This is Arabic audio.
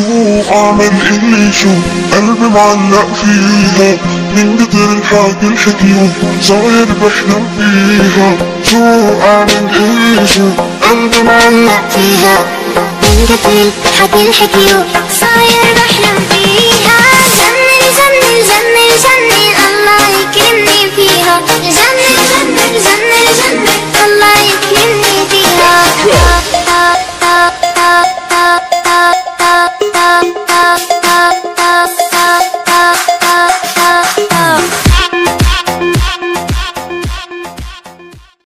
شو اعمل اللي شو قلبي معلق فيها. من كتر الحاجة الحكيو صاير بحلم فيها. شو اعمل اللي شو قلبي معلق فيها. من كتر حد الحكيو صاير